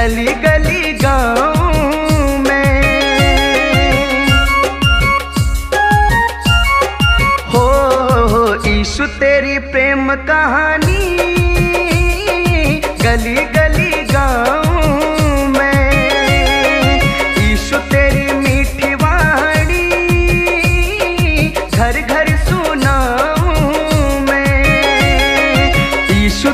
गली गली गाँव में। हो ईशु तेरी प्रेम कहानी, गली गली गाँव में। ईशु तेरी मीठी वाणी, घर घर सुनाऊं मैं। ईशु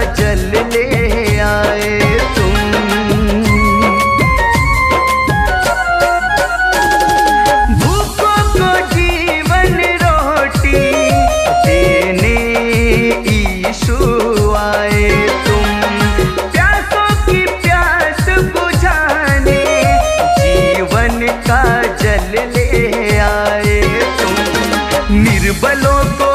जल ले आए तुम। को जीवन रोटी देने तुम। की प्यास बुझाने जीवन का ले आए तुम। निर्बलों को